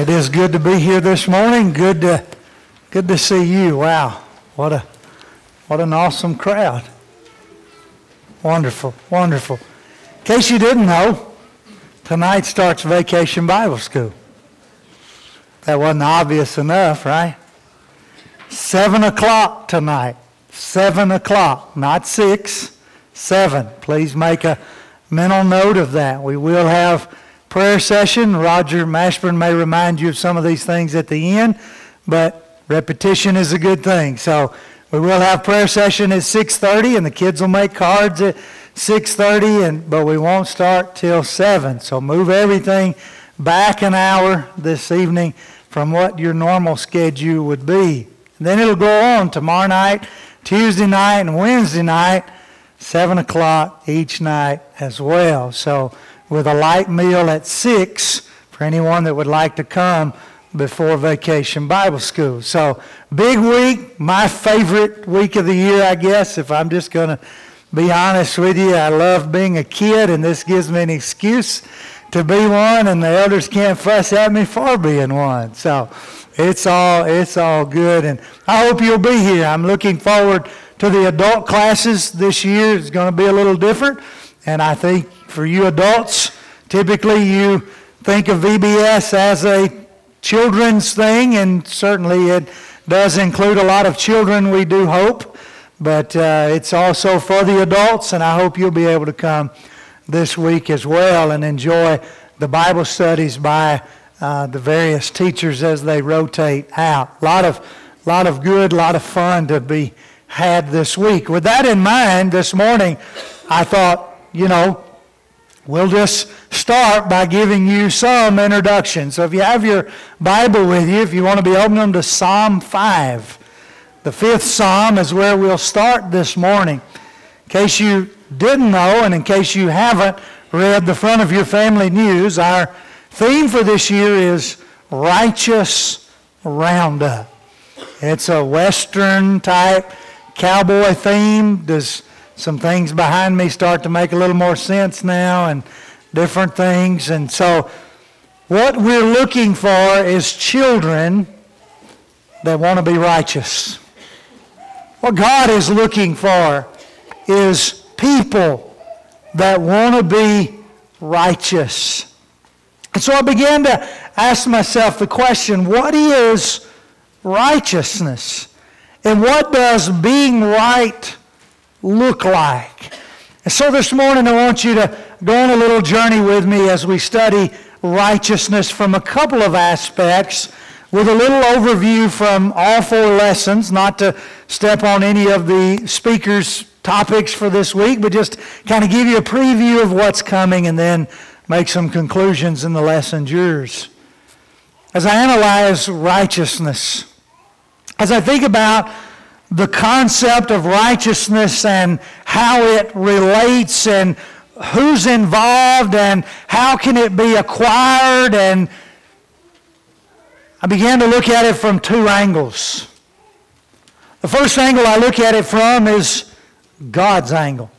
It is good to be here this morning. Good to, good to see you. Wow, what a, what an awesome crowd. Wonderful, wonderful. In case you didn't know, tonight starts Vacation Bible School. That wasn't obvious enough, right? Seven o'clock tonight. Seven o'clock, not six. Seven. Please make a mental note of that. We will have prayer session. Roger Mashburn may remind you of some of these things at the end, but repetition is a good thing. So we will have prayer session at 6:30, and the kids will make cards at 6:30, and but we won't start till 7. So move everything back an hour this evening from what your normal schedule would be. And then it'll go on tomorrow night, Tuesday night, and Wednesday night, 7 o'clock each night as well. So with a light meal at 6 for anyone that would like to come before vacation Bible school. So, big week, my favorite week of the year, I guess, if I'm just going to be honest with you. I love being a kid, and this gives me an excuse to be one, and the elders can't fuss at me for being one. So, it's all, it's all good, and I hope you'll be here. I'm looking forward to the adult classes this year. It's going to be a little different, and I think for you adults, typically you think of VBS as a children's thing, and certainly it does include a lot of children, we do hope. But uh, it's also for the adults, and I hope you'll be able to come this week as well and enjoy the Bible studies by uh, the various teachers as they rotate out. A lot of, lot of good, a lot of fun to be had this week. With that in mind, this morning, I thought, you know, We'll just start by giving you some introduction. So if you have your Bible with you, if you want to be opening them to Psalm 5, the fifth Psalm is where we'll start this morning. In case you didn't know, and in case you haven't read the front of your family news, our theme for this year is Righteous Roundup. It's a Western type cowboy theme. Does some things behind me start to make a little more sense now and different things. And so, what we're looking for is children that want to be righteous. What God is looking for is people that want to be righteous. And so I began to ask myself the question what is righteousness? And what does being right look like? And so this morning I want you to go on a little journey with me as we study righteousness from a couple of aspects with a little overview from all four lessons, not to step on any of the speakers' topics for this week, but just kind of give you a preview of what's coming and then make some conclusions in the lessons yours. As I analyze righteousness, as I think about the concept of righteousness and how it relates and who's involved and how can it be acquired and I began to look at it from two angles. The first angle I look at it from is God's angle.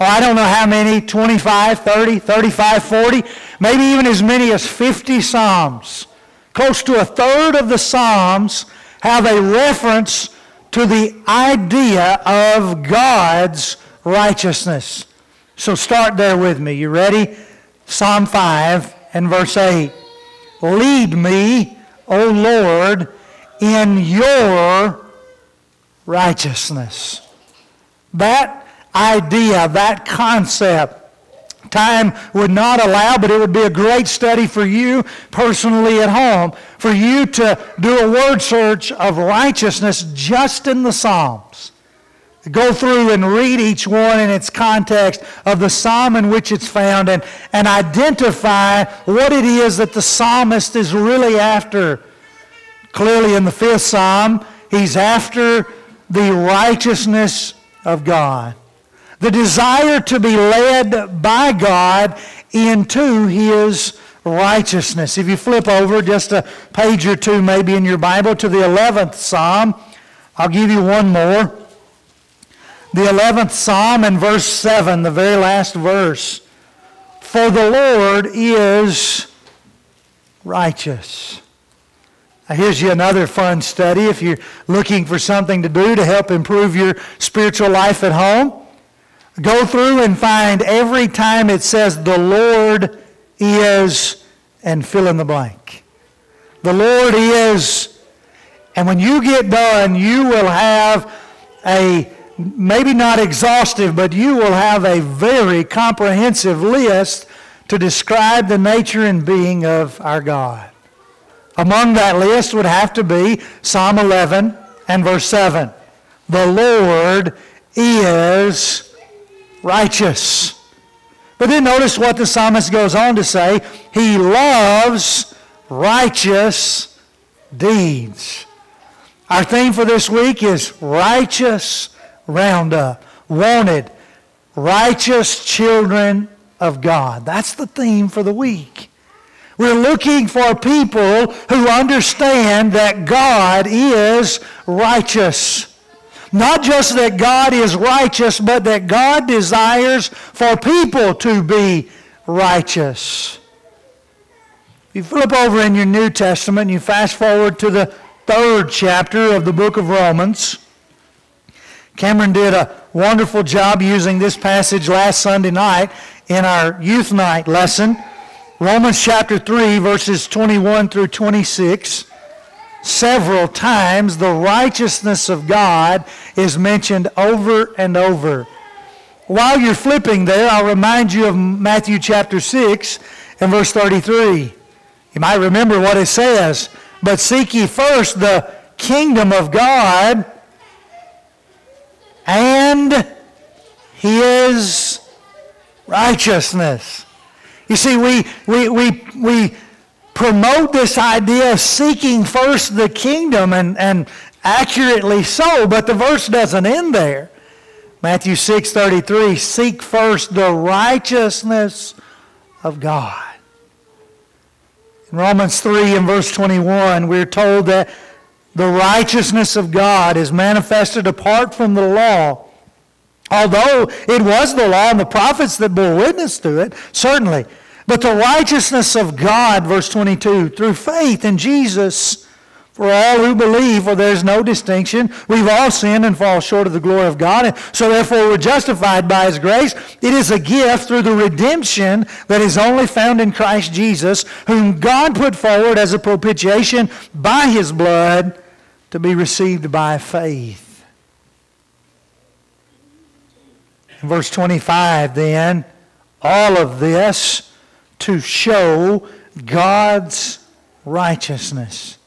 Oh, I don't know how many, 25, 30, 35, 40, maybe even as many as 50 Psalms. Close to a third of the Psalms have a reference to the idea of God's righteousness. So start there with me. You ready? Psalm 5 and verse 8. Lead me, O Lord, in your righteousness. That idea, that concept, time would not allow, but it would be a great study for you personally at home, for you to do a word search of righteousness just in the Psalms. Go through and read each one in its context of the psalm in which it's found and, and identify what it is that the psalmist is really after. Clearly, in the fifth psalm, he's after the righteousness of God the desire to be led by God into His righteousness. If you flip over just a page or two, maybe in your Bible, to the 11th Psalm, I'll give you one more. The 11th Psalm and verse 7, the very last verse. For the Lord is righteous. Now, here's you another fun study if you're looking for something to do to help improve your spiritual life at home. Go through and find every time it says the Lord is and fill in the blank. The Lord is. And when you get done, you will have a, maybe not exhaustive, but you will have a very comprehensive list to describe the nature and being of our God. Among that list would have to be Psalm 11 and verse 7. The Lord is righteous. But then notice what the psalmist goes on to say. He loves righteous deeds. Our theme for this week is righteous roundup. Wanted. Righteous children of God. That's the theme for the week. We're looking for people who understand that God is righteous. Not just that God is righteous, but that God desires for people to be righteous. You flip over in your New Testament and you fast forward to the third chapter of the book of Romans. Cameron did a wonderful job using this passage last Sunday night in our youth night lesson. Romans chapter 3, verses 21 through 26. Several times the righteousness of God is mentioned over and over. While you're flipping there, I'll remind you of Matthew chapter 6 and verse 33. You might remember what it says. But seek ye first the kingdom of God and his righteousness. You see, we, we, we, we promote this idea of seeking first the kingdom, and, and accurately so, but the verse doesn't end there. Matthew 6:33, seek first the righteousness of God. In Romans 3 and verse 21, we're told that the righteousness of God is manifested apart from the law. Although it was the law and the prophets that bore witness to it, certainly. But the righteousness of God, verse 22, through faith in Jesus for all who believe, for there's no distinction. We've all sinned and fall short of the glory of God, and so therefore we're justified by His grace. It is a gift through the redemption that is only found in Christ Jesus, whom God put forward as a propitiation by His blood to be received by faith. In verse 25, then, all of this to show God's righteousness.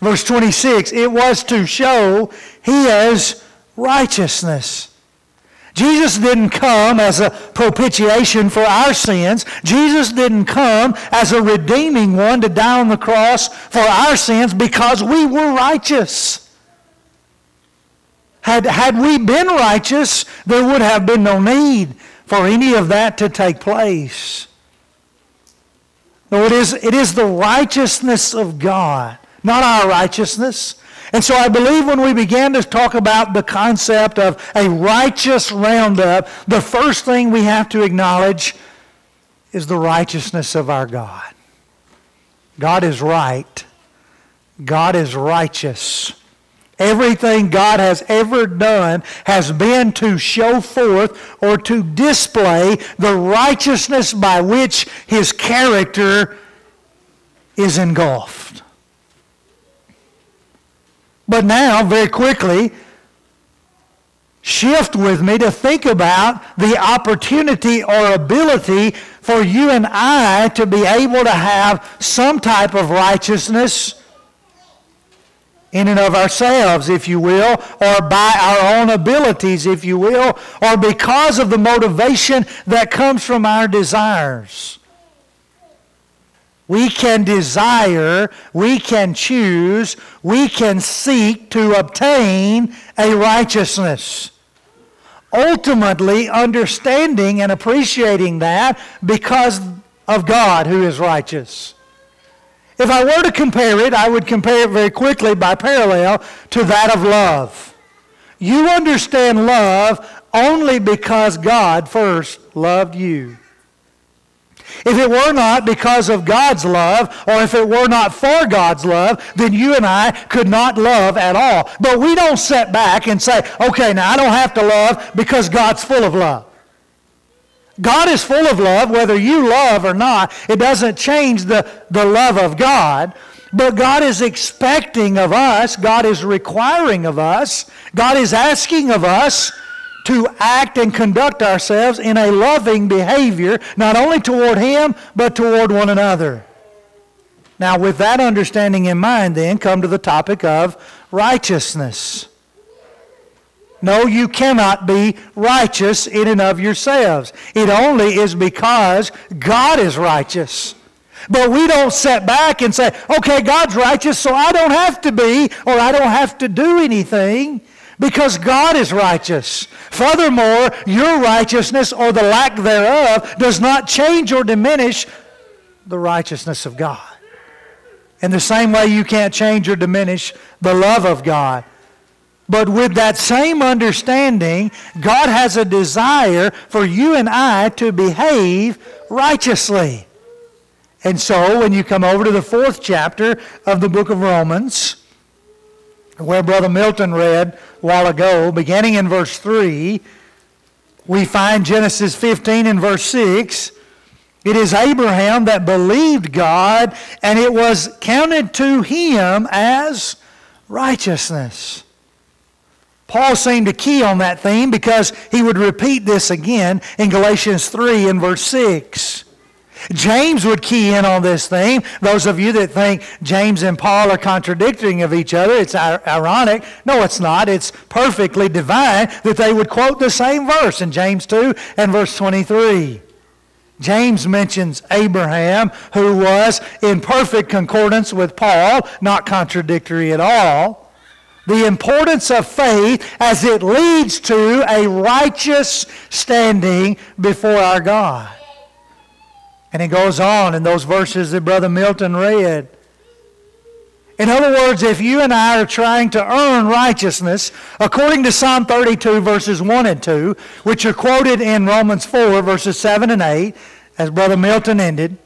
Verse 26, it was to show His righteousness. Jesus didn't come as a propitiation for our sins. Jesus didn't come as a redeeming one to die on the cross for our sins because we were righteous. Had, had we been righteous, there would have been no need for any of that to take place. No, it is, it is the righteousness of God, not our righteousness. And so I believe when we began to talk about the concept of a righteous roundup, the first thing we have to acknowledge is the righteousness of our God. God is right. God is righteous. Everything God has ever done has been to show forth or to display the righteousness by which his character is engulfed. But now, very quickly, shift with me to think about the opportunity or ability for you and I to be able to have some type of righteousness in and of ourselves, if you will, or by our own abilities, if you will, or because of the motivation that comes from our desires. We can desire, we can choose, we can seek to obtain a righteousness. Ultimately, understanding and appreciating that because of God who is righteous. If I were to compare it, I would compare it very quickly by parallel to that of love. You understand love only because God first loved you. If it were not because of God's love, or if it were not for God's love, then you and I could not love at all. But we don't sit back and say, okay, now I don't have to love because God's full of love. God is full of love, whether you love or not. It doesn't change the, the love of God. But God is expecting of us, God is requiring of us, God is asking of us to act and conduct ourselves in a loving behavior, not only toward Him, but toward one another. Now, with that understanding in mind, then, come to the topic of righteousness. No, you cannot be righteous in and of yourselves. It only is because God is righteous. But we don't sit back and say, okay, God's righteous, so I don't have to be or I don't have to do anything because God is righteous. Furthermore, your righteousness or the lack thereof does not change or diminish the righteousness of God. In the same way, you can't change or diminish the love of God. But with that same understanding, God has a desire for you and I to behave righteously. And so, when you come over to the fourth chapter of the book of Romans, where Brother Milton read a while ago, beginning in verse 3, we find Genesis 15 and verse 6. It is Abraham that believed God, and it was counted to him as righteousness. Paul seemed to key on that theme because he would repeat this again in Galatians 3 and verse 6. James would key in on this theme. Those of you that think James and Paul are contradicting of each other, it's ironic. No, it's not. It's perfectly divine that they would quote the same verse in James 2 and verse 23. James mentions Abraham, who was in perfect concordance with Paul, not contradictory at all. The importance of faith as it leads to a righteous standing before our God. And it goes on in those verses that Brother Milton read. In other words, if you and I are trying to earn righteousness, according to Psalm 32, verses 1 and 2, which are quoted in Romans 4, verses 7 and 8, as Brother Milton ended,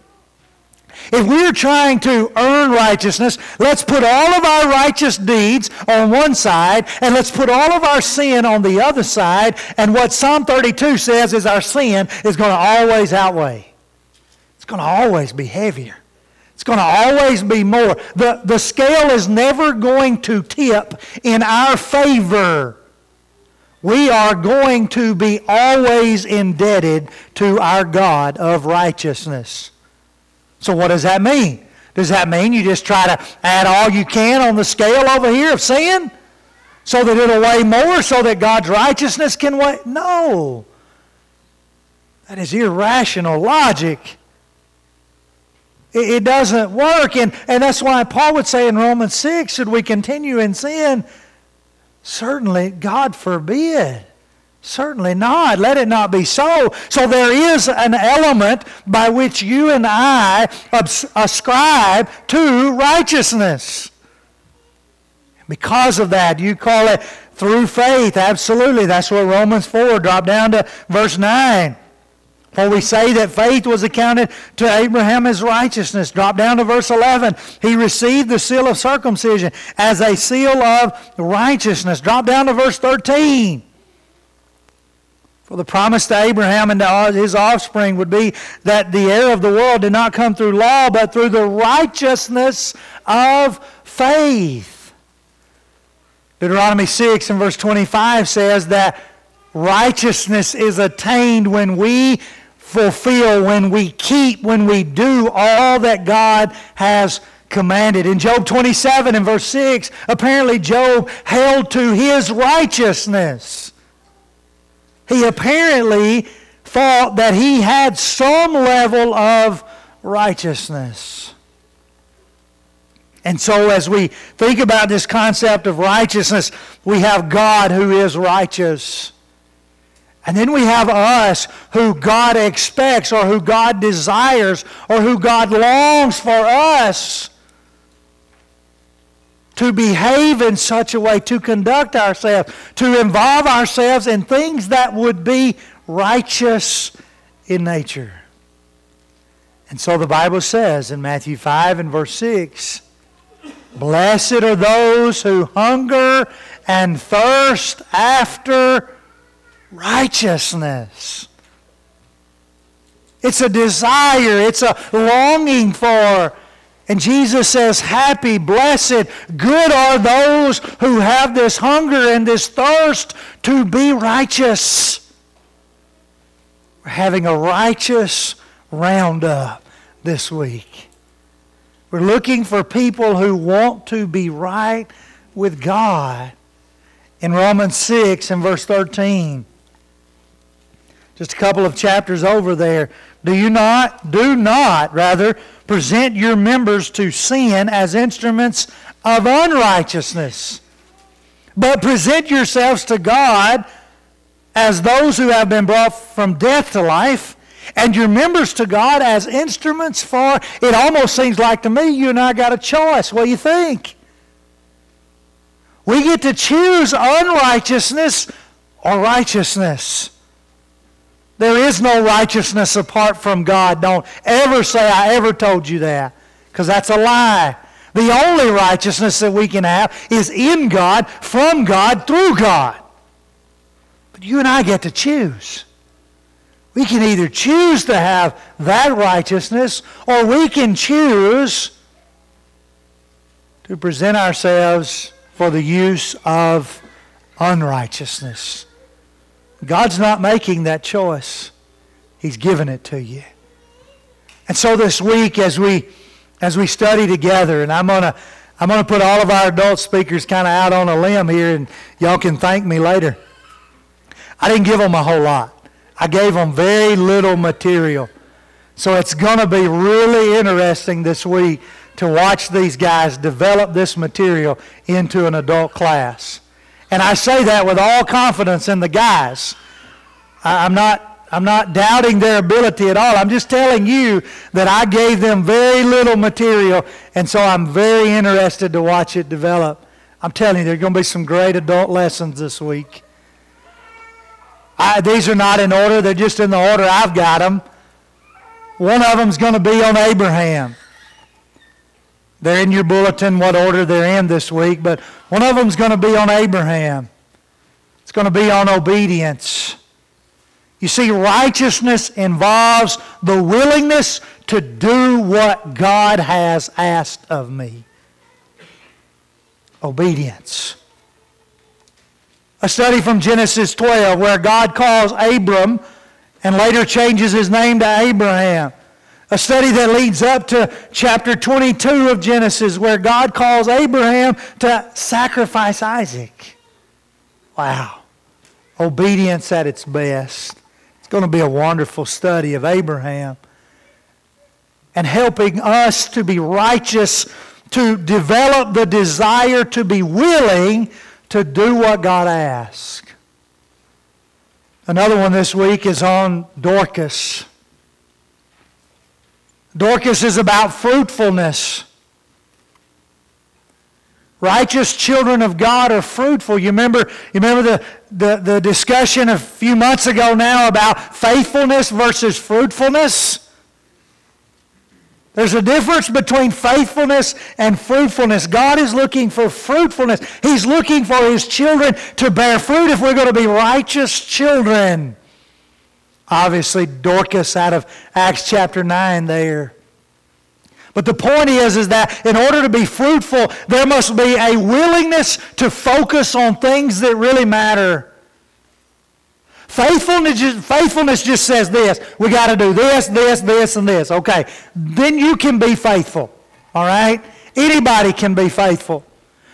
if we're trying to earn righteousness, let's put all of our righteous deeds on one side and let's put all of our sin on the other side. And what Psalm 32 says is our sin is going to always outweigh It's going to always be heavier. It's going to always be more. The, the scale is never going to tip in our favor. We are going to be always indebted to our God of righteousness. So, what does that mean? Does that mean you just try to add all you can on the scale over here of sin? So that it'll weigh more, so that God's righteousness can weigh? No. That is irrational logic. It, doesn't work. And, and that's why Paul would say in Romans 6 should we continue in sin? Certainly, God forbid. Certainly not. Let it not be so. So there is an element by which you and I ascribe to righteousness. Because of that, you call it through faith. Absolutely. That's what Romans 4, drop down to verse 9. For we say that faith was accounted to Abraham as righteousness. Drop down to verse 11. He received the seal of circumcision as a seal of righteousness. Drop down to verse 13. For the promise to Abraham and to his offspring would be that the heir of the world did not come through law, but through the righteousness of faith. Deuteronomy 6 and verse 25 says that righteousness is attained when we fulfill, when we keep, when we do all that God has commanded. In Job 27 and verse 6, apparently Job held to his righteousness. He apparently thought that he had some level of righteousness. And so, as we think about this concept of righteousness, we have God who is righteous. And then we have us who God expects or who God desires or who God longs for us to behave in such a way, to conduct ourselves, to involve ourselves in things that would be righteous in nature. And so the Bible says in Matthew 5 and verse 6 Blessed are those who hunger and thirst after righteousness. It's a desire, it's a longing for. And Jesus says, Happy, blessed, good are those who have this hunger and this thirst to be righteous. We're having a righteous roundup this week. We're looking for people who want to be right with God. In Romans 6 and verse 13, just a couple of chapters over there, do you not, do not, rather, present your members to sin as instruments of unrighteousness, but present yourselves to God as those who have been brought from death to life and your members to God as instruments for, it almost seems like to me you and I got a choice. What do you think? We get to choose unrighteousness or righteousness. There is no righteousness apart from God. Don't ever say I ever told you that because that's a lie. The only righteousness that we can have is in God, from God, through God. But you and I get to choose. We can either choose to have that righteousness or we can choose to present ourselves for the use of unrighteousness. God's not making that choice. He's given it to you. And so this week as we as we study together and I'm to I'm to put all of our adult speakers kind of out on a limb here and y'all can thank me later. I didn't give them a whole lot. I gave them very little material. So it's to be really interesting this week to watch these guys develop this material into an adult class. And I say that with all confidence in the guys. I'm not, I'm not doubting their ability at all. I'm just telling you that I gave them very little material, and so I'm very interested to watch it develop. I'm telling you, there are going to be some great adult lessons this week. I, these are not in order, they're just in the order I've got them. One of them's going to be on Abraham. They're in your bulletin what order they're in this week, but one of them's going to be on Abraham. It's going to be on obedience. You see, righteousness involves the willingness to do what God has asked of me. Obedience. A study from Genesis 12 where God calls Abram and later changes his name to Abraham. A study that leads up to chapter 22 of Genesis where God calls Abraham to sacrifice Isaac. Wow. Obedience at its best. It's going to be a wonderful study of Abraham and helping us to be righteous, to develop the desire to be willing to do what God asks. Another one this week is on Dorcas. Dorcas is about fruitfulness. Righteous children of God are fruitful. You remember, you remember the, the, the discussion a few months ago now about faithfulness versus fruitfulness? There's a difference between faithfulness and fruitfulness. God is looking for fruitfulness. He's looking for His children to bear fruit if we're going to be righteous children. Obviously, Dorcas out of Acts chapter 9 there. But the point is, is that in order to be fruitful, there must be a willingness to focus on things that really matter. Faithfulness faithfulness just says this. We got to do this, this, this, and this. Okay. Then you can be faithful. All right? Anybody can be faithful.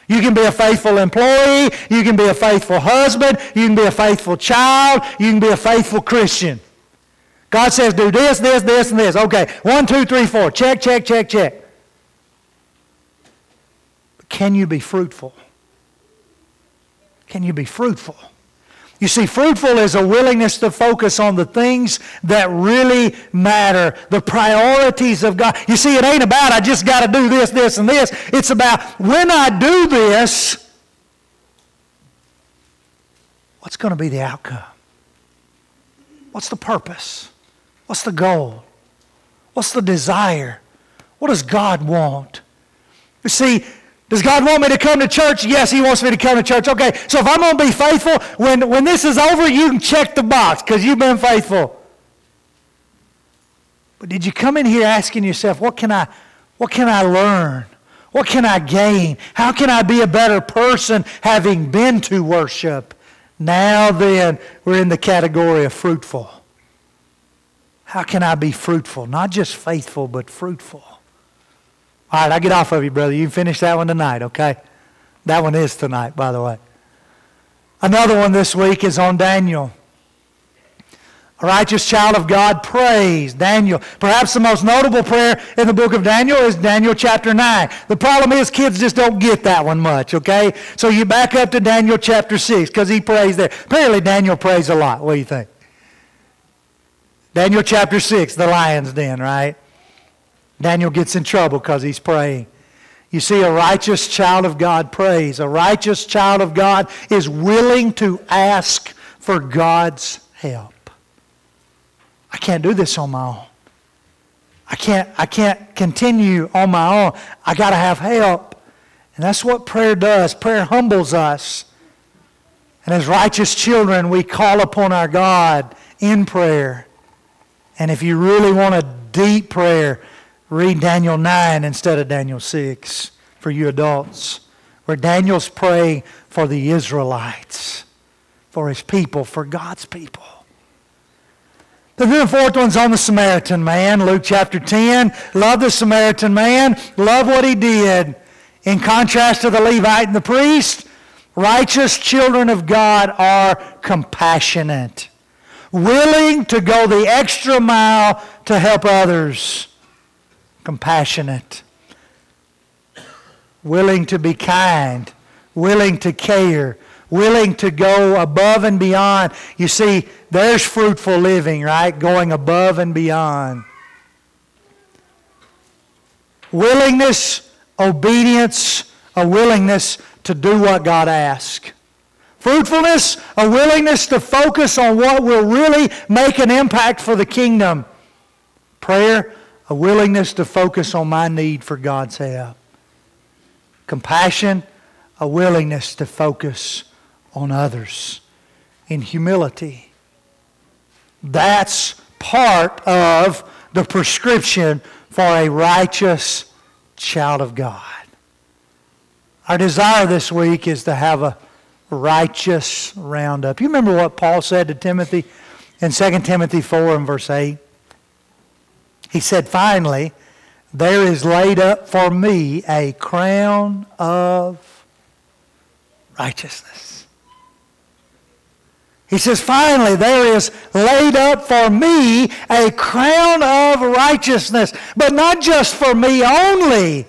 You can be a faithful employee. You can be a faithful husband. You can be a faithful child. You can be a faithful Christian. God says, do this, this, this, and this. Okay. One, two, three, four. Check, check, check, check. But can you be fruitful? Can you be fruitful? You see, fruitful is a willingness to focus on the things that really matter, the priorities of God. You see, it ain't about I just got to do this, this, and this. It's about when I do this, what's going to be the outcome? What's the purpose? What's the goal? What's the desire? What does God want? You see, does God want me to come to church? Yes, He wants me to come to church. Okay, so if I'm going to be faithful, when, when this is over, you can check the box because you've been faithful. But did you come in here asking yourself, what can I, what can I learn? What can I gain? How can I be a better person having been to worship? Now then, we're in the category of fruitful. How can I be fruitful? Not just faithful, but fruitful. All right, I get off of you, brother. You finish that one tonight, okay? That one is tonight, by the way. Another one this week is on Daniel. A righteous child of God prays. Daniel. Perhaps the most notable prayer in the book of Daniel is Daniel chapter 9. The problem is kids just don't get that one much, okay? So you back up to Daniel chapter 6 because he prays there. Apparently Daniel prays a lot. What do you think? Daniel chapter 6, the lion's den, right? Daniel gets in trouble because he's praying. You see, a righteous child of God prays. A righteous child of God is willing to ask for God's help. I can't do this on my own. I can't, I can't continue on my own. I got to have help. And that's what prayer does. Prayer humbles us. And as righteous children, we call upon our God in prayer. And if you really want a deep prayer, read Daniel 9 instead of Daniel 6 for you adults, where Daniel's praying for the Israelites, for his people, for God's people. The fourth one's on the Samaritan man, Luke chapter 10. Love the Samaritan man. Love what he did. In contrast to the Levite and the priest, righteous children of God are compassionate, willing to go the extra mile to help others. Compassionate, willing to be kind, willing to care, willing to go above and beyond. You see, there's fruitful living, right? Going above and beyond. Willingness, obedience, a willingness to do what God asks. Fruitfulness, a willingness to focus on what will really make an impact for the kingdom. Prayer, a willingness to focus on my need for God's help. Compassion, a willingness to focus on others in humility. That's part of the prescription for a righteous child of God. Our desire this week is to have a righteous roundup. You remember what Paul said to Timothy in 2 Timothy 4 and verse 8? He said, Finally, there is laid up for me a crown of righteousness. He says, finally, there is laid up for me a crown of righteousness, but not just for me only,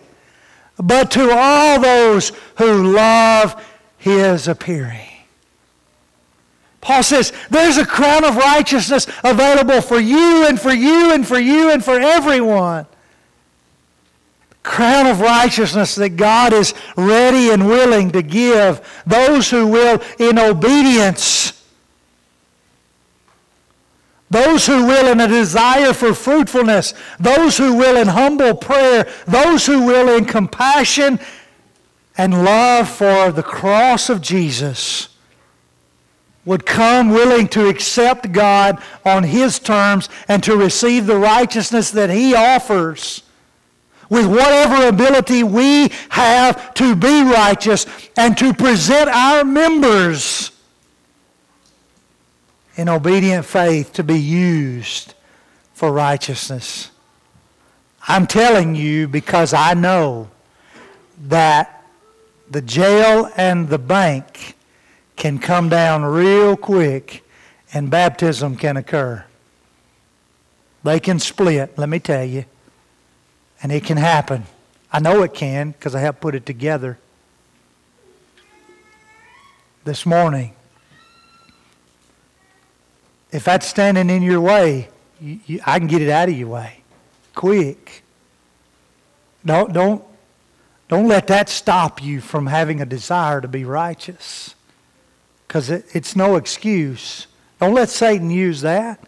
but to all those who love his appearing. Paul says, there's a crown of righteousness available for you and for you and for you and for everyone. Crown of righteousness that God is ready and willing to give those who will, in obedience, those who will in a desire for fruitfulness, those who will in humble prayer, those who will in compassion and love for the cross of Jesus would come willing to accept God on His terms and to receive the righteousness that He offers with whatever ability we have to be righteous and to present our members in obedient faith to be used for righteousness. I'm telling you because I know that the jail and the bank can come down real quick and baptism can occur. They can split, let me tell you. And it can happen. I know it can because I have put it together. This morning, if that's standing in your way, you, you, I can get it out of your way quick. Don't, don't, don't let that stop you from having a desire to be righteous because it, it's no excuse. Don't let Satan use that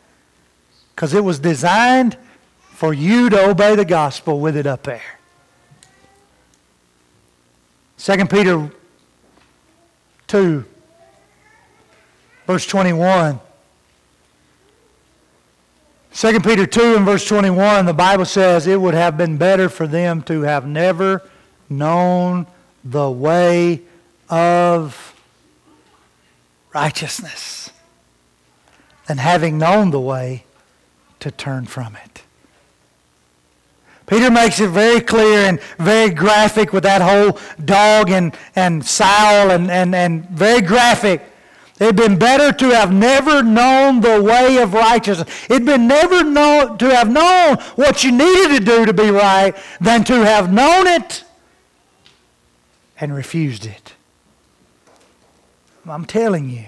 because it was designed for you to obey the gospel with it up there. 2 Peter 2, verse 21. 2 Peter 2 and verse 21, the Bible says, It would have been better for them to have never known the way of righteousness than having known the way to turn from it. Peter makes it very clear and very graphic with that whole dog and, and sow and, and, and very graphic. It'd been better to have never known the way of righteousness. It'd been never know, to have known what you needed to do to be right than to have known it and refused it. I'm telling you,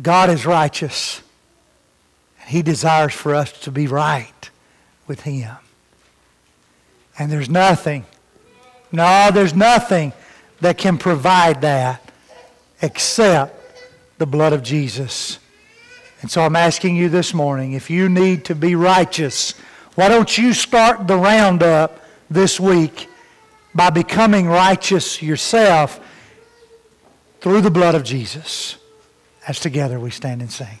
God is righteous. He desires for us to be right with Him. And there's nothing, no, there's nothing that can provide that except the blood of Jesus. And so I'm asking you this morning if you need to be righteous, why don't you start the roundup this week by becoming righteous yourself through the blood of Jesus? As together we stand and sing.